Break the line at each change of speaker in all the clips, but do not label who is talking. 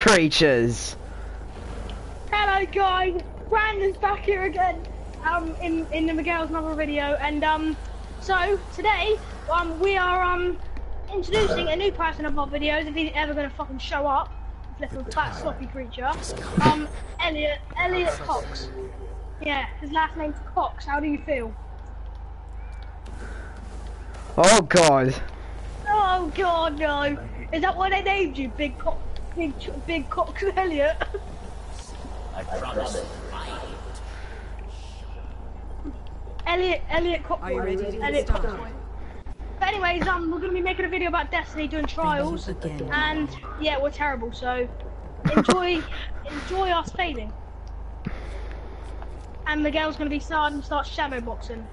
creatures.
Hello guys, Brandon's back here again. Um, in in the Miguel's Novel video, and um, so today um we are um introducing a new person of our videos if he's ever gonna fucking show up. This little fat sloppy creature. Um, Elliot Elliot Cox. Yeah, his last name's Cox. How do you feel?
Oh god.
Oh God, no! Is that why they named you, Big Cox? Big Ch- Big Cox Elliot?
I promise.
Elliot Elliot Cox.
Are you ready to get
Elliot Cox.
started?
But anyways, um, we're gonna be making a video about Destiny doing trials,
again.
and yeah, we're terrible. So enjoy, enjoy us failing. And Miguel's gonna be starting start shadow boxing.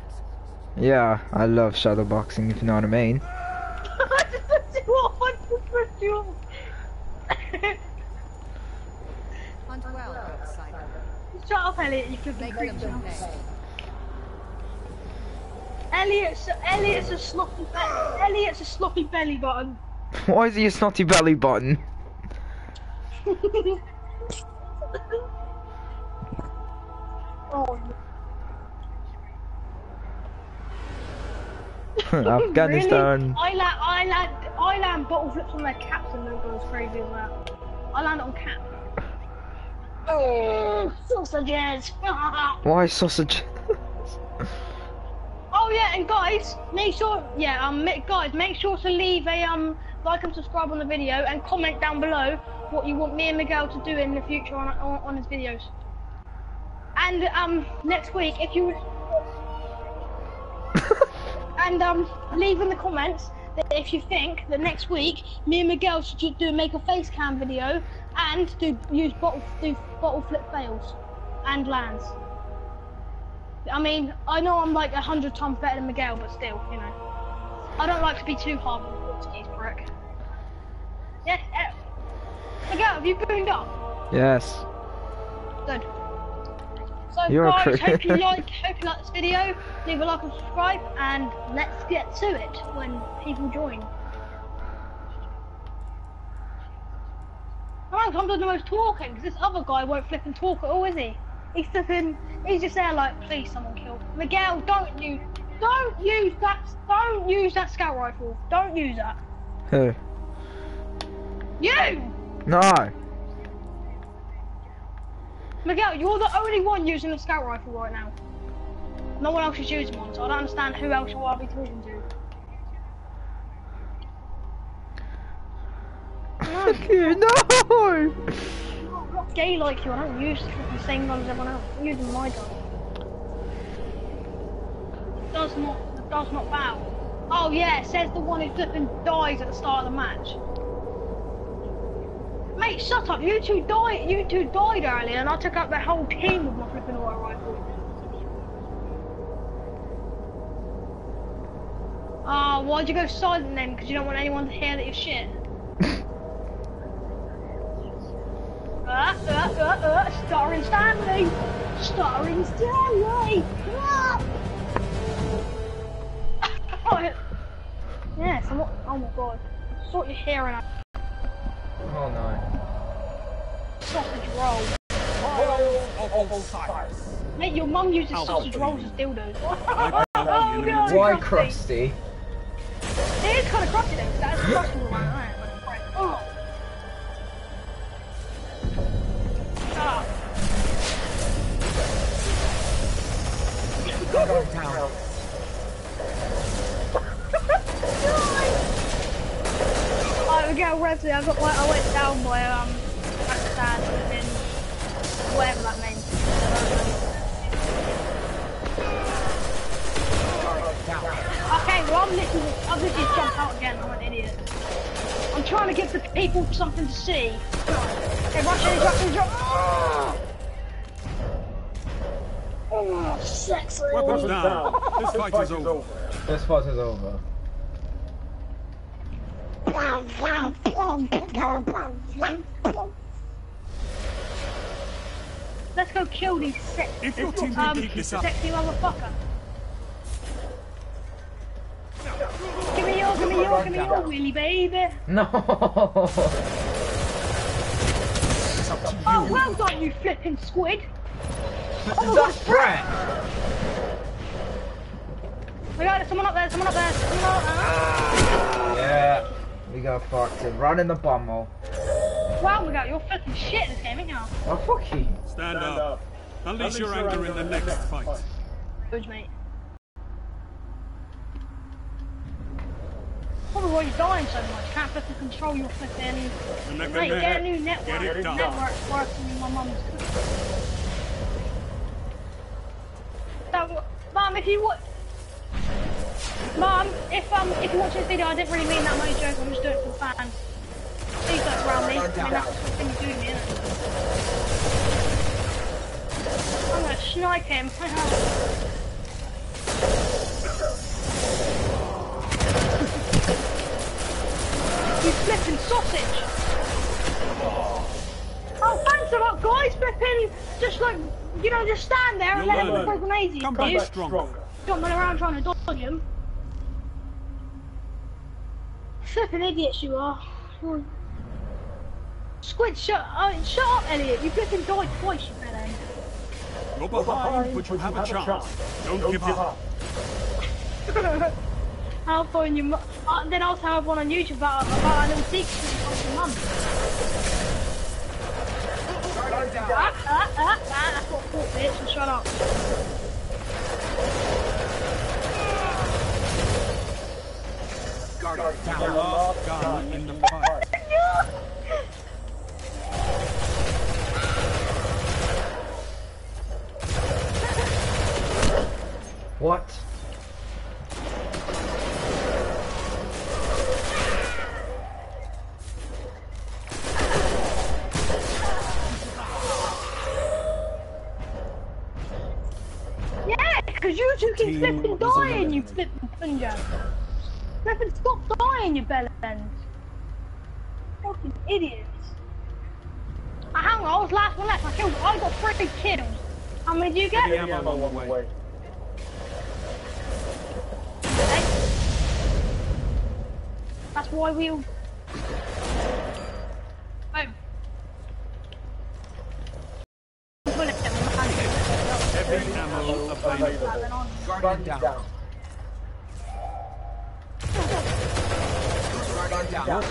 Yeah, I love shadow boxing if you know what I mean.
I just put you off. I just you off.
Hunt well, outsider.
Shut up, Elliot. You could be creature. Elliot's Elliot's a sloppy be- Elliot's a sloppy belly button.
Why is he a snotty belly button?
oh,
Afghanistan.
Really? I land, I land, I land bottle flips on their caps and no goes crazy as that. I land on cap. Oh, sausages.
Why sausage?
oh yeah, and guys, make sure, yeah, um, guys, make sure to leave a um like and subscribe on the video and comment down below what you want me and Miguel to do in the future on on, on his videos. And um, next week, if you and um, leave in the comments that if you think that next week me and Miguel should ju- do make a face cam video and do use bottle do bottle flip fails and lands. I mean, I know I'm like a hundred times better than Miguel, but still, you know, I don't like to be too hard on the Portuguese prick. Yeah, yeah. Miguel, have you boomed up?
yes.
Good. So
You're
guys, hope you like hope you like this video. Leave a like and subscribe and let's get to it when people join. Ryan comes on the most talking because this other guy won't flip and talk at all, is he? He's flipping he's just there like please someone kill Miguel, don't you don't use that don't use that scout rifle. Don't use that.
Who?
You!
No.
Miguel, you're the only one using a scout rifle right now. No one else is using one, so I don't understand who else you are be talking to. No,
You no.
I'm not gay like you. I don't use the same gun as everyone else. I'm using my gun. It does not. Does not bow. Oh yeah, it says the one who flipping dies at the start of the match. Mate, shut up! You two died. You two died earlier, and I took out the whole team with my flipping auto rifle. Ah, why'd you go silent then? Because you don't want anyone to hear that you're shit. Uh, uh, uh, uh, starring Stanley! Starring Stanley! Ah! oh, yes, I'm oh my god. I Sort your hair out.
Oh no.
Sausage roll. Mate, your mum uses sausage rolls as dildos. oh, god,
Why
crusty.
crusty?
It is kind of crusty though, 'cause that's crusty one, isn't it? Oh. Shut up. Alright, we go Wesley. I got my, I went down by um Pakistan in whatever that means. Okay, well I'm literally I've literally jumped out again. I'm an idiot. I'm trying to give the people something to see. Hey, rush in, rush in, rush Oh, sexy.
Weapons down. This fight is over.
This fight is over.
Let's go kill these sex
If your team can
um,
keep this up-
sexy motherfucker. Give me your, give me your, give me your, Willy baby.
No.
Oh, well done, you flipping squid.
Is that Brett?
We got someone up there, someone up there, someone up there.
Yeah. We got fucked in. Run in the bum hole.
Wow, we got you're fucking shit in this game, ain't you?
Oh, fuck you.
Stand up. Unleash your anger in the next fight.
Good, mate. Probably why you're dying so much. Can't flipping control your flipping. Mate, get a new network.
Get it done.
Network working in my mum's. So, Mum, if you watch. Mum, if um, if you watch this video, I didn't really mean that much joke. I'm just doing it for the fans. Please don't ground me. I mean, that's what things do to me, innit? I'm gonna snipe him. you flipping sausage! Oh, thanks a lot, guys. Flipping, just like you know, just stand there and let him
learn.
freaking easy.
Come back stronger.
jumping around trying to dodge him. Flipping idiots you are. You're- Squid, shut, uh, shut up, Elliot. You've flipping died twice, you bellend.
You're behind, but you have a chance. Don't give up.
I'll phone your mum. Uh, then I'll tell everyone on YouTube about, about a little secret from your mum. Ah, ah, ah, ah, that's what I thought, bitch, so shut up.
The last gun in the fight.
What?
Yeah, because you two keep
Team
flipping
was
dying, you flipping punja. Flipping stop dying, you bellend. Fucking idiots. Ah, hang on, I was last one left. I killed. I got three kills. How many do you get?
Heavy ammo on the way.
That's why we all. Boom. Bullet them, man.
Heavy ammo available.
Guardian down. Guardian down.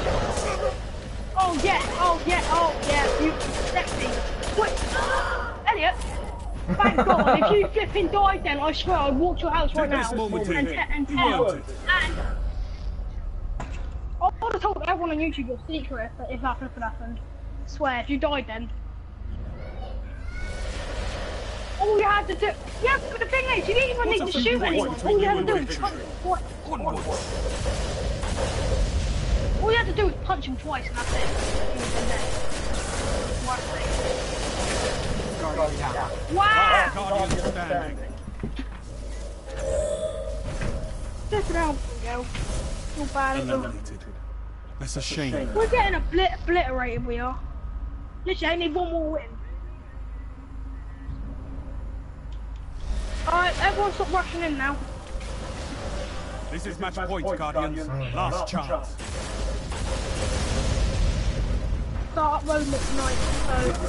Oh yeah, oh yeah, oh yeah, you sexy. Wait, Elliot. Thank God, if you flipping died then, I swear I'd walk to your house right now and,
to
te- and tell. And I would have told everyone on YouTube your secret if, if that flipping happened. swear, if you died then. All you had to do, yeah, but the thing is, you didn't even
What's
need to shoot anyone. All you had to do was punch what? All you had to do was punch him twice and that's it. He was in there. Worst thing. Wow!
Guardian standing.
Just an album, girl. Not bad at all.
Eliminated. That's a shame.
We're getting obli- obliterated, we are. Literally, I need one more win. Alright, everyone stop rushing in now.
This is match point, Guardians. Last chance.
Start uploading it tonight, so...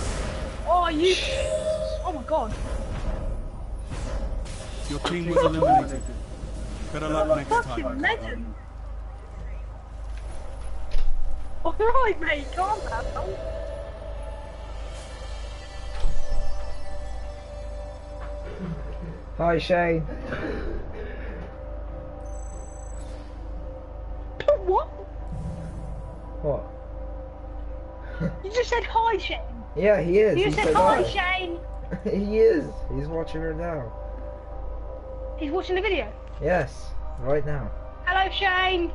Oh, you... Oh my god.
Your team was eliminated. Better luck next
Fucking
time.
legend. Alright, mate, calm down.
Hi, Shane.
What?
What?
You just said hi, Shane.
Yeah, he is.
You
he
said
said
hi,
hi.
Shane.
he is. He's watching her now.
He's watching the video.
Yes, right now.
Hello, Shane.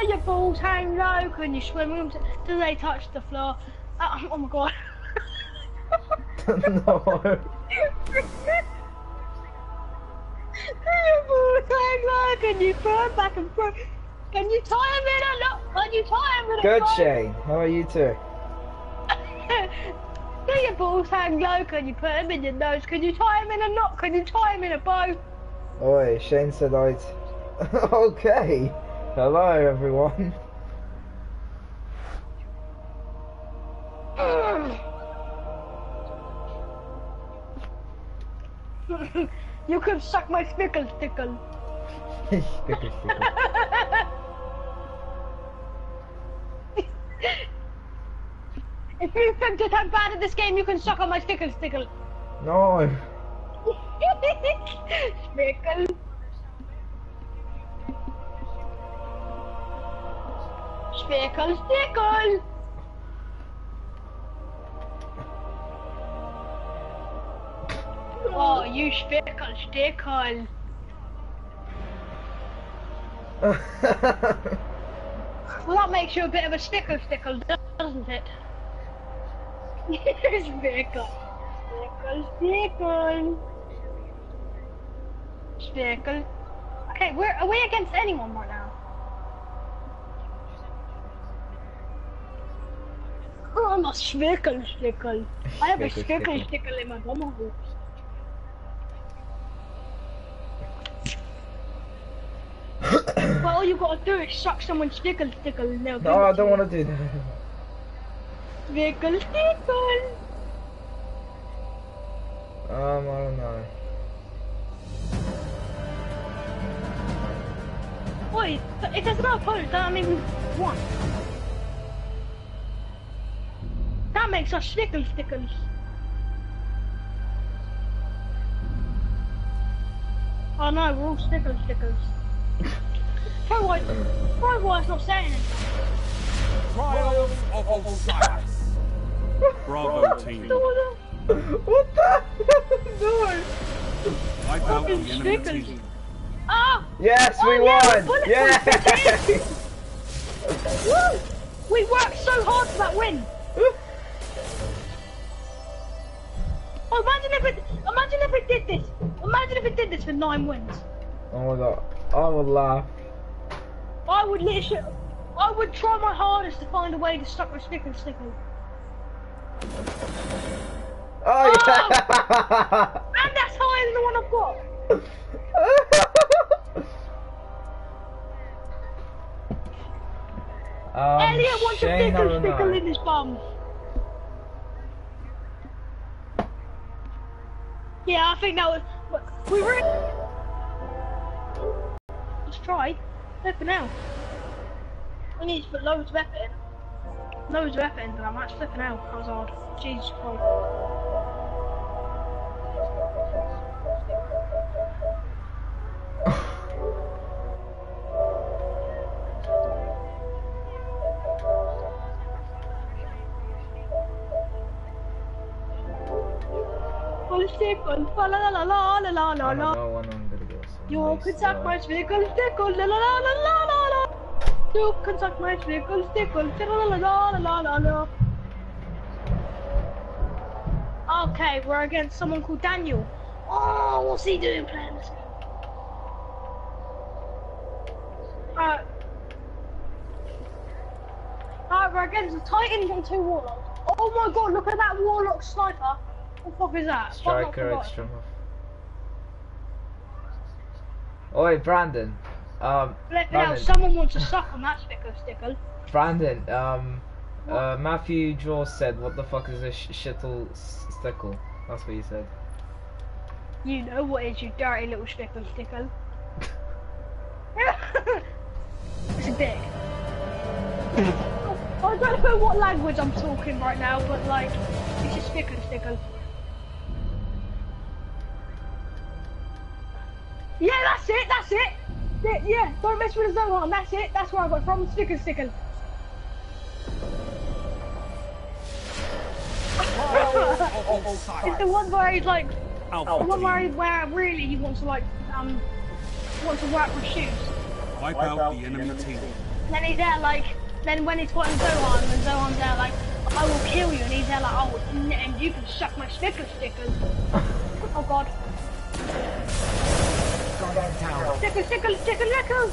Let your balls hang low. Can you swim with them? Do they touch the floor? Uh, oh my god.
no.
Your balls hang low. Can you throw them back and forth? Can you tie them in a knot? Can you tie them in a
Good? Shane. How are you two?
Do your balls hang low? Can you put them in your nose? Can you tie them in a knot? Can you tie them in a bow?
Oi, Shane said I'd. okay. Hello, everyone.
you can suck my spickle stickle.
Sticker, sticker.
If you think that I'm bad at this game, you can suck on my stickle stickle.
No.
Spickle. Spickle stickle. Oh, you spickle stickle. Well, that makes you a bit of a stickle stickle, doesn't it? Spickle. Spickle stickle. Spickle. Okay, we're, we against anyone right now? Oh, I'm a. I have a
spickle stickle.
in my bum hole. Well, all you gotta do is suck someone's stickle stickle and they'll
no, I don't want to do that.
Stickle stickle.
Um, I don't know.
Wait, if there's no opponent, that means won. That makes us stickle stickles. Oh no, we're all stickle stickles. Try why, try why it's not saying it.
Trials of Osiris. Bravo team.
what the? no.
Wipe out the
Fucking
enemy team.
Ah!
Yes,
Oh,
we
yeah,
won.
bullet
Yeah.
Woo! We worked so hard for that win. Oh, imagine if it, imagine if it did this. Imagine if it did this for nine wins.
oh my god, I would laugh.
I would literally, I would try my hardest to find a way to stuck my sticker sticker.
Oh yeah.
And that's higher than the one I've got.
um,
Elliot wants a
Shane,
sticker sticker in his bum. Yeah, I think that was. but We were. Let's try. Flipping out. We need to put loads of effort in. Loads of effort I'm actually Flipping out. That was hard. Jesus Christ. La la la la la la la la. You can suck my stickle, stickle, la la la la la la la. You can suck my stickle, stickle, la la la la la la. Okay, we're against someone called Daniel. Oh, what's he doing playing this game? Alright. Alright, we're against a Titan and two Warlocks. Oh my god, look at that Warlock sniper. What the fuck is that?
Striker extra. Oi, Brandon. Um,
out,
Brandon.
someone wants to suck on that sticker stickle.
Brandon. Um, uh, Matthew Jaws said, "What the fuck is this sh- shittle stickle?" That's what he said.
You know what is you dirty little stickle stickle. it's a dick. I don't know what language I'm talking right now, but like, it's a stickle stickle. Yeah, that's it, that's it! Yeah, yeah, don't mess with the Zohan, that's it, that's where I got from, stickle.
Trials
It's the one where he's like, the
Alpha
one where, he, where really he wants to like, um, wants to work with shoes.
Wipe out the enemy team.
Then he's there like, then when he's fighting Zohan, and Zohan's there like, I will kill you, and he's there like, oh, and you can suck my sticker stickers. oh god.
Go downtown.
Sticker, sticker, sticker, sticker.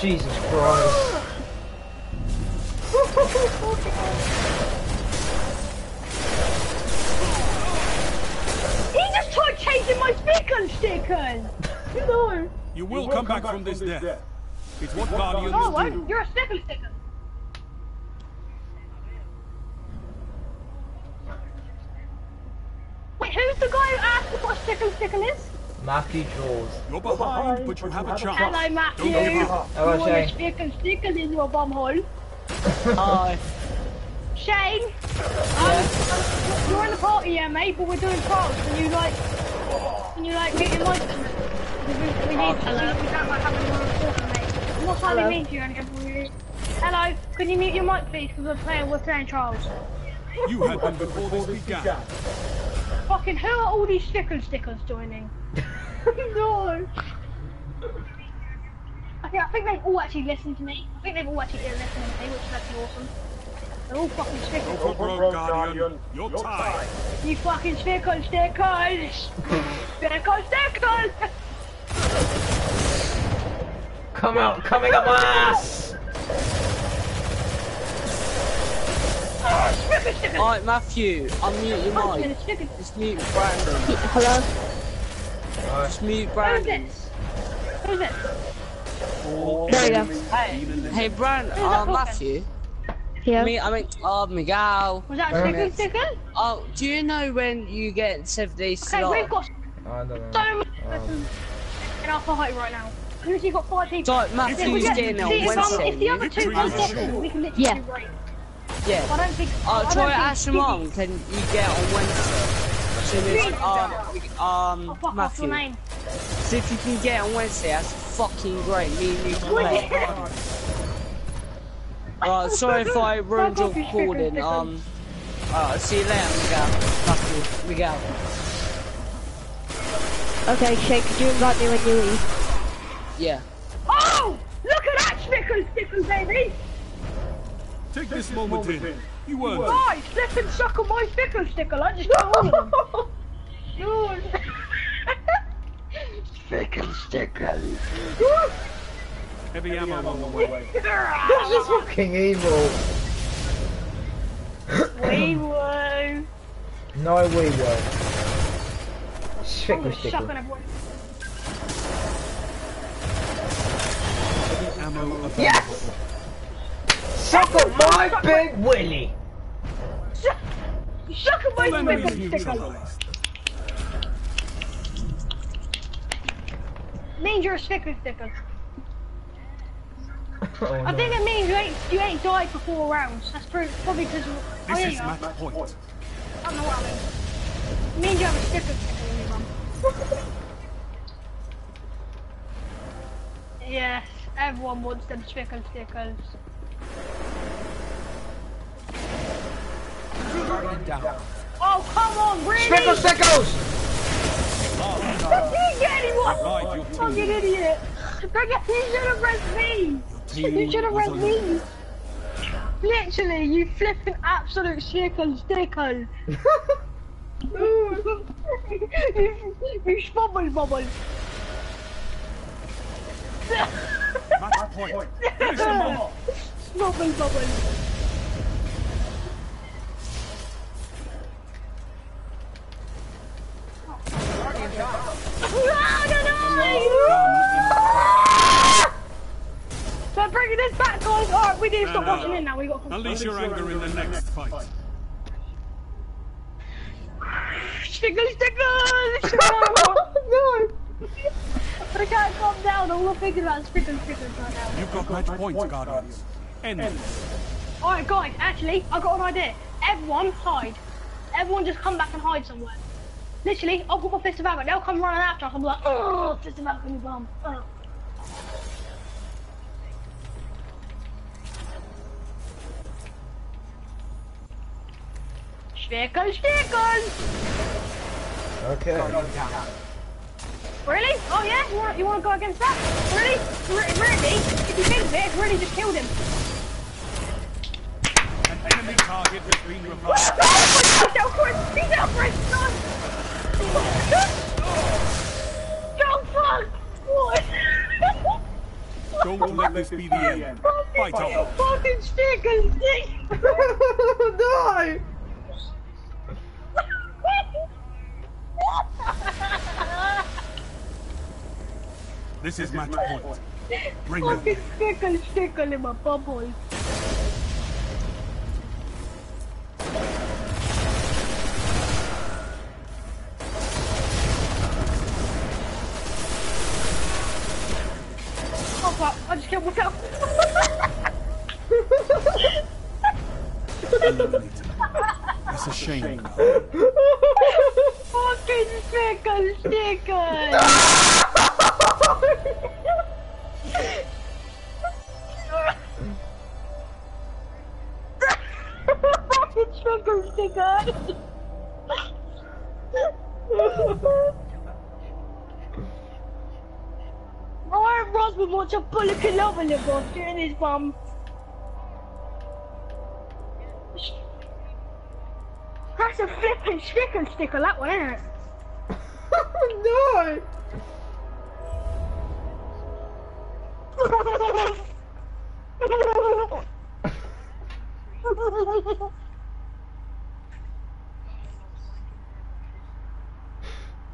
Jesus Christ.
He just tried chasing my sticker stickers. You know.
You will come back from this death. It's what Guardians
No, I
do.
Oh, won't. You're a sticker sticker. Who's the guy who asked what a sticker sticker is?
Matthew Jaws.
You're behind, but you have a chance.
Hello, Matthew.
Don't give up.
Hello,
you want a
Shane.
sticker sticker in your bum hole?
Hi.
Shane, um, you're in the party, yeah, mate, but we're doing trials. Can you like, can you like get your mic? We, we need, we can't like have anyone talking, mate. I'm not trying mean to you, and everyone. Hello, can you mute your mic, please? Because we're playing, we're playing trials.
You had them before this began.
Fucking, who are all these sticker stickers joining? no. Okay, I think they've all actually listened to me. I think they've all actually been listening to me, which is actually awesome. They're all fucking stickers.
Go for broke, Guardian. You're tied.
You fucking stickers, stickers! stickers, stickers!
Come out, coming up my ass!
Oh, stickers, stickers!
Alright, Matthew, unmute your
Fucking
mic.
stickers.
Just mute Brandon.
Hello?
Just mute Brandon.
this? Who's this?
There you go.
Hey, hey, Brandon,
Who's
uh, Matthew.
Yeah.
Me, I mean, oh, Miguel.
Was that a
Wait a
sticker, sticker?
Oh, do you know when you get seven days
Okay,
slot?
we've got
I don't know.
so much
Um,
in our party right now. We've got five people.
So, Matthew's getting it on
if, um, if the other two
Victory
go
is
second,
assured.
we can literally
Yeah.
do great.
Yeah.
I don't think. I
Uh,
don't
try
think
ask mom, can you get on Wednesday? So there's, um,
Oh, fuck
Matthew.
your.
So if you can get on Wednesday, that's fucking great. Me and you can play. Uh, sorry if I ruined your
off,
recording. Um, uh, see you later, Miguel. Matthew, Miguel.
Okay, Shane, could you invite me when you leave?
Yeah.
Oh! Look at that sticker, sticker, baby!
Take this moment in. You earned it.
Guys, slip and suck on my sticker, sticker. I just got all of them. Good. sticker, sticker.
Heavy ammo on the way.
This is fucking evil.
We were.
No, we will. Sticker,
I'm
sticker.
sucking everyone.
Heavy ammo available.
Yes! Suck on my big willy!
Suck, suck on my
big enemies
sticker, sticker.
neutralized.
Means you're a sticker, sticker.
Oh,
I
no.
think it means you ain't you ain't died for four rounds. That's true. Probably because. Oh,
This
yeah,
is
you are.
match point.
I don't know what I mean. It means you have a sticker sticker in your mum. yes, everyone wants them sticker stickers.
Guardian down.
Oh, come on, really?
Stickle, stickles!
You didn't get anyone!
Right, your
Fucking
team.
idiot! Bring it, you should have read me! You should have read me! Literally, you flipping absolute sticker sticker! you, you spobble bobble!
Match point. Finish them off.
Bubble bubble! So bringing this back, guys. Alright, we to stop watching it now. We got.
Unleash your anger in the next fight.
Stickle, stickle! no! I can't calm down. All I'm thinking about is stickle, stickle right now.
You've got match points, Guardians. End it.
Alright, guys. Actually, I got an idea. Everyone hide. Everyone just come back and hide somewhere. Literally, I'll put my fist of anger. They'll come running after us. Be like, oh, fist of anger in your bum. Ugh. Stickle, stickle!
Okay.
Really? Oh yeah? You want you want to go against that? Really? Re- really? If you think of it, it's really just killed him.
An enemy target has been revived.
He's out for it! He's out for it! Son! Don't fuck! What?
Don't let this be the end. Fight on.
Fucking stick and stick!
no!
This is match point. Bring them.
Fucking stickle, stickle in my bubble. Rosman a bullet and love in boss in his bum. That's a flipping sticker sticker, that one, isn't it?
no!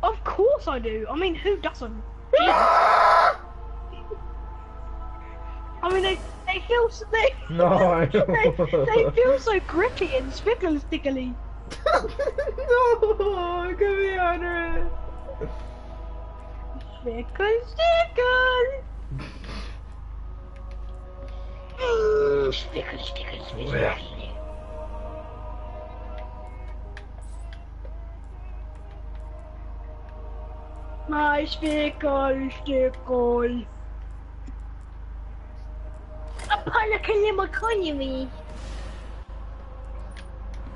of course I do. I mean, who doesn't? I mean, they they feel so, they,
No.
they they feel so grippy and spickle stickly.
no! Come here, Andre!
Spickle stickle. Spickle stickle stickle. My spickle stickle. Apollo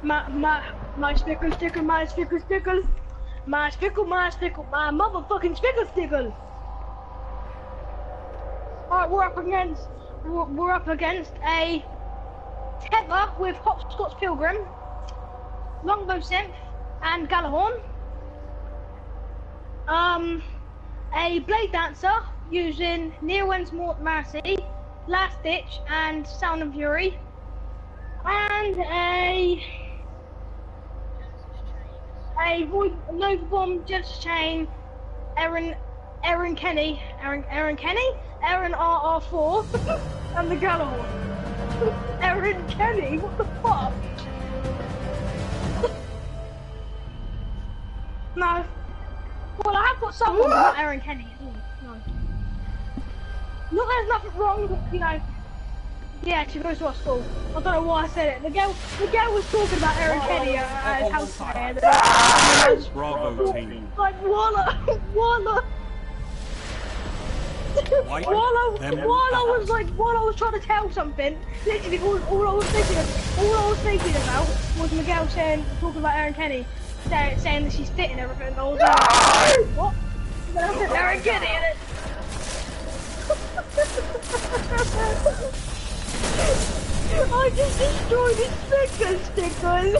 My, my, my spickle stickle, my spickle stickle. My spickle, my spickle, my motherfucking spickle stickle. Alright, we're up against, we're, we're up against a tether with Hopscotch Pilgrim, Longbow Synth, and Gjallarhorn. Um, a Blade Dancer using Neowin's Mort Mercy, Last Ditch, and Sound and Fury. And a a Void Nova Bomb, Jets Chain, Aaron Aaron Kenny, Aaron Aaron Kenny, Aaron RR4, and the Gjallarhorn. Aaron Kenny, what the fuck? no. Well, I have got someone, not Aaron Kenny. No. Not there's nothing wrong, but you know. Yeah, she goes to our school. I don't know why I said it. The girl, the girl was talking about Aaron Kenny uh, at at his house today. and I was
Bravo team.
Like Walla, Walla. I,
them
was like, I was trying to tell something, literally all, all I was thinking of, all I was thinking about was Miguel saying, talking about Aaron Kenny, say, saying that she's fit and everything. And I was like, what? And then I said Aaron Kenny in it. I just destroyed his sticker stickers.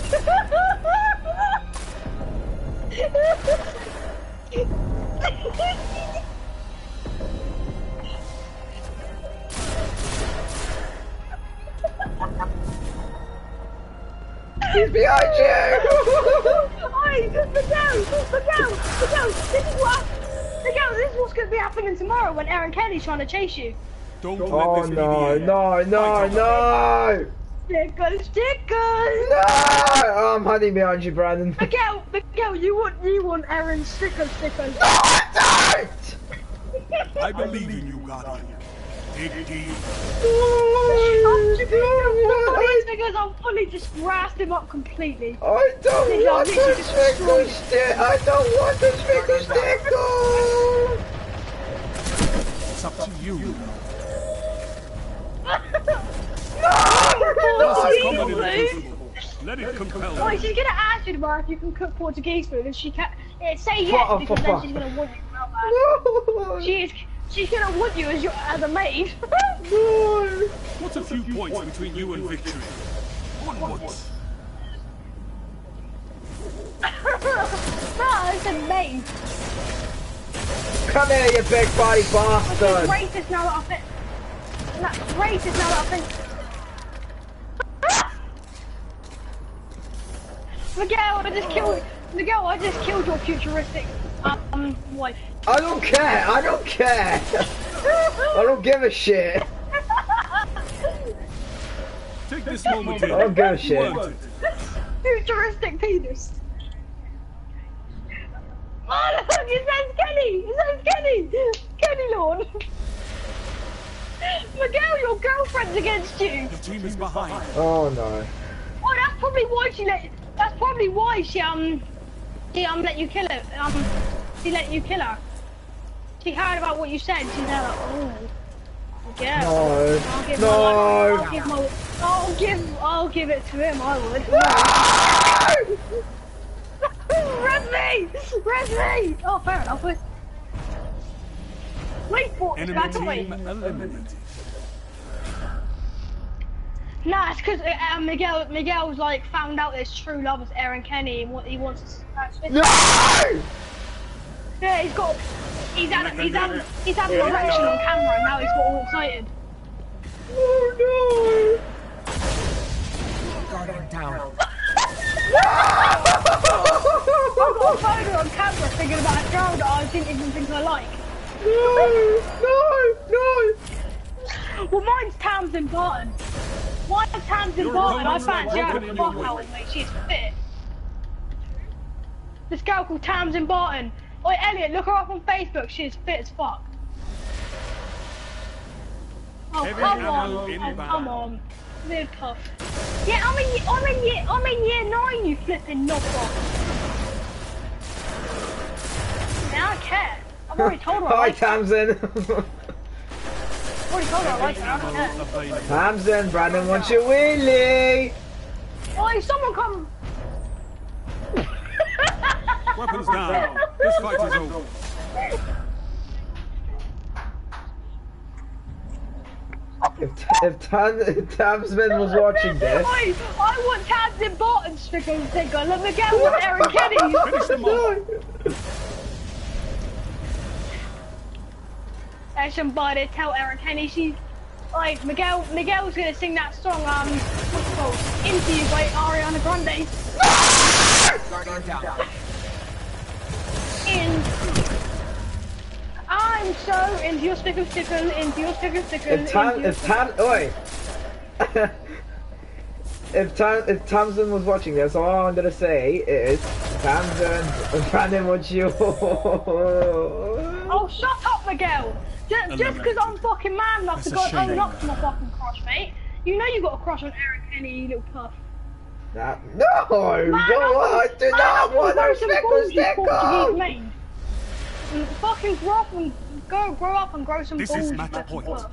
He's behind you!
Oi, Miguel, Miguel, Miguel, this is what, Miguel, this is what's going to be happening tomorrow when Aaron Kenny's trying to chase you.
Don't
oh
let this be
no, no, no, no!
Stickers, stickers.
No! Oh, I'm hiding behind you, Brandon.
Miguel, Miguel, you want, you want Aaron's stickers, stickers.
No, I don't!
I believe in you, Guardian. Deep.
I'm just figures, I'm fully just grassed him up completely.
I don't
Think
want the
just
stick. I don't want the speckle stickle.
It's up to you.
Oh,
in the Let it compel
Oh, she's gonna ask you tomorrow if you can cook Portuguese food, and she can't. eh, Say yes because then she's gonna want that.
No.
She is. She's gonna want you as your as a maid.
No.
What's a few points between you and victory? Onward.
no, I said maid.
Come here, you big body
It's
bastard.
racist now that I think. No, racist now that I think. Miguel, I just killed. Miguel, I just killed your futuristic um wife.
I don't care. I don't care. I don't give a shit.
Take this moment in.
I don't give a
You
shit.
Futuristic penis. Oh look, it says Kenny! It says Kenny! Kenny Lord! Miguel, your girlfriend's against you!
Your team is behind.
Oh no.
Oh, that's probably why she let. That's probably why she um, she um let you kill her. Um, she let you kill her. She heard about what you said. She's there like, oh, yeah.
No.
I'll give
No.
My, I'll give my. I'll give. I'll give it to him. I would. Res me! Res me! Oh, fair enough. Wait, wait for it.
Enemy
Back away.
team.
Nah, it's because uh, Miguel Miguel's like found out his true love is Aaron Kenny and what he wants to. That's it.
No!
Yeah, he's got. He's had. He's had. He's had an erection on camera and now he's got all excited.
Oh no!
Guardian down.
I've got a photo on camera thinking about a girl that I didn't even think I like.
no! No! No!
Well, mine's Tamsin Barton. Mine's Tamsin
Your
Barton. I fancy
are
her
broken
the fuck out
way.
of me. She's fit. This girl called Tamsin Barton. Oi, Elliot, look her up on Facebook. She's fit as fuck. Oh,
Heavy
come on. Oh, come on. Live tough. Yeah, I'm in, ye- I'm in year, I'm in year nine, you flipping knockoff. Yeah, I don't care. I've already told her I
Hi,
like her.
Tamsin.
I've already told her I like her. I don't care.
Tamsin, Brandon wants you wheelie.
Oi, someone come.
Weapons down. This fight is over.
If, if, Tam, if Tamsin was watching this.
Oi, I want Tamsin Barton sticker and sticker. Let me get one, Aaron Kenny.
Finish them off.
There's somebody tell Aaron Kenny she. Like Miguel, Miguel's gonna sing that song. Um, what's it called? Into You by Ariana Grande.
Guardian down.
In. I'm so into your sticker sticker, into your sticker sticker.
If Tam, if Tam, oi. if Tam, if Tamsin was watching this, all I'm gonna say is Tamsin, Brandon wants you.
Oh, shut up, Miguel! Just, just because I'm fucking man enough to
That's
go
a
and to my fucking crush, mate. You know you got a crush on Aaron Kenny, you little puff.
Nah, no,
Man
no, I
and-
do not
up and
want
grow
those
some
stickers,
balls, you Portuguese
stickers.
And Fucking grow up and go grow up and grow some
This
balls.
is
you
match point.
puff.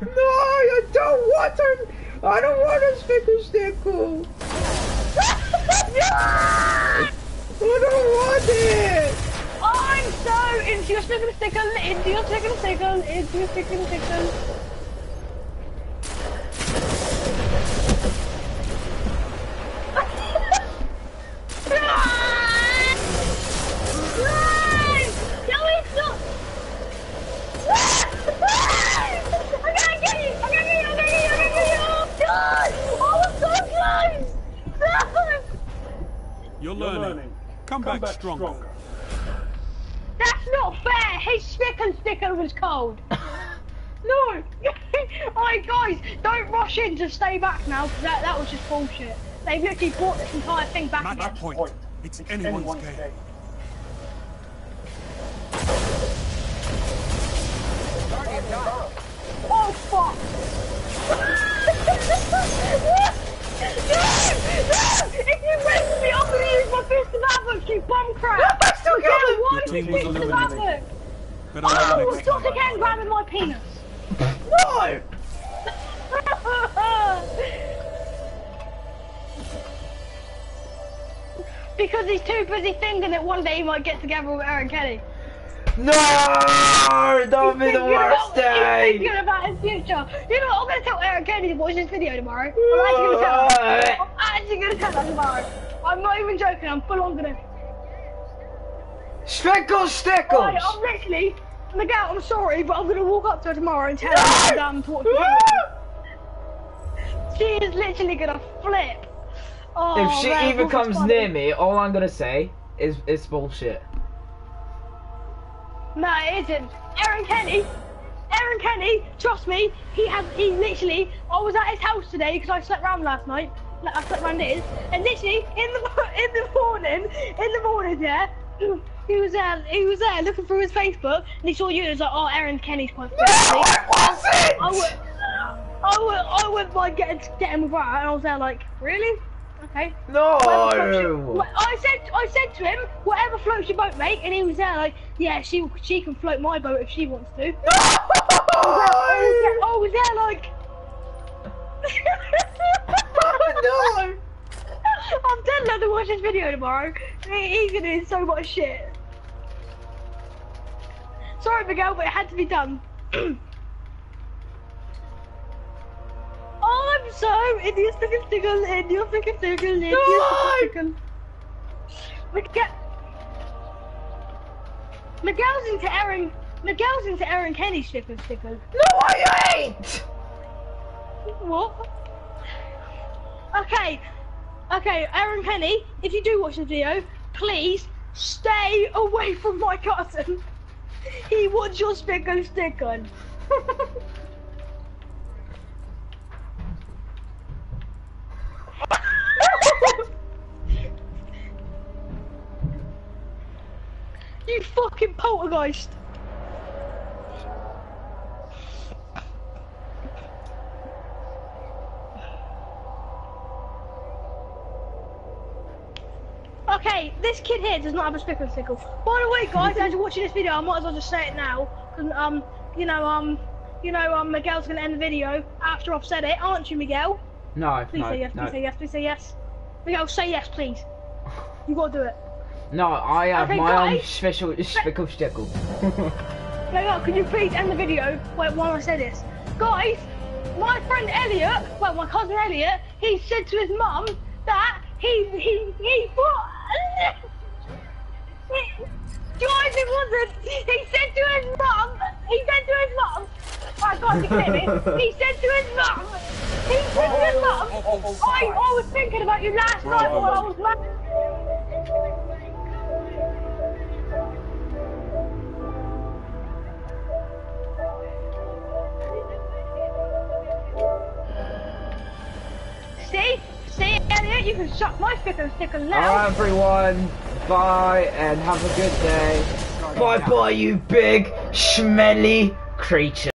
No, I don't want them. I don't want a sticker sticker. I don't want it.
I'm so into your sticker sticker, into your sticker sticker, into your sticker sticker.
You're learning. Come back stronger.
That's not fair. His sticker sticker was cold. no. Alright, guys, don't rush in to stay back now because that, that was just bullshit. They've literally brought this entire thing back
Match
again.
point. It's anyone's game.
Guardian down.
Oh fuck! You went me, I'm gonna use my fist of havoc, you bum crap! I oh, still got it!
Your
One
team was
fist of havoc! Oh,
next
stop again grabbing my penis!
No.
because he's too busy thinking that one day he might get together with Aaron Kelly.
No, don't be the worst
about- He's
day.
thinking about his future. You know what? I'm gonna tell Aaron Kelly to watch this video tomorrow. I'm actually gonna tell him. I'm actually gonna tell him tomorrow. I'm not even joking. I'm full on gonna.
Stickles,
Right,
stickles.
I'm literally. Miguel, I'm sorry, but I'm gonna walk up to her tomorrow and tell her um, to watch the video. She is literally gonna flip. Oh,
If she
man,
even comes
funny.
near me, all I'm gonna say is it's bullshit.
No, it isn't. Aaron Kenny. Aaron Kenny, trust me, he has, he literally, I was at his house today because I slept round last night. Like, I slept round his, and literally in the in the morning, in the morning, yeah, he was there, he was there looking through his Facebook, and he saw you. and he was like, oh, Aaron Kenny's quite
No, it
I
wasn't!
would, I would, I wouldn't mind getting getting with her, and I was there like, really? Okay. Whatever floats your-
No!
Wha- I said, I said to him, whatever floats your boat, mate, and he was there like, yeah, she she can float my boat if she wants to. No. I was there like.
no!
I'm telling her to watch this video tomorrow. He- He's gonna do so much shit. Sorry, Miguel, but it had to be done. Oh, I'm so Indian stickle stickle, Indian stickle stickle, Indian
No!
stickle stickle. Miguel. Miguel's into Aaron. Miguel's into Aaron Kenny's stickle stickle.
No, I ain't!
What? Okay, okay, Aaron Penny, if you do watch the video, please stay away from my cousin. He wants your stick on stick on. you fucking poltergeist. This kid here does not have a sticker stickle. By the way, guys, as you're watching this video, I might as well just say it now. 'cause, um, you know, um, you know, um, Miguel's gonna end the video after I've said it, aren't you, Miguel?
No,
Please
no,
say yes.
no.
Please say yes. Please say yes. Miguel, say yes, please. You gotta do it.
No, I have
Okay,
my own special spickle stickle.
Miguel, can you please end the video wait, while I say this? Guys, my friend Elliot, well, my cousin Elliot, he said to his mum that he he he thought. Guys, it wasn't. He said to his mum. He said to his mum. Oh, I can't hear me. He said to his mum. He said to his mum. I, I was thinking about you last night while I was. ma- See? See, Elliot, you can suck my sticker sticker now.
Alright, everyone. Bye, and have a good day. Bye bye, you big, smelly creature.